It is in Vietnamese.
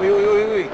Ui, ui, ui, ui.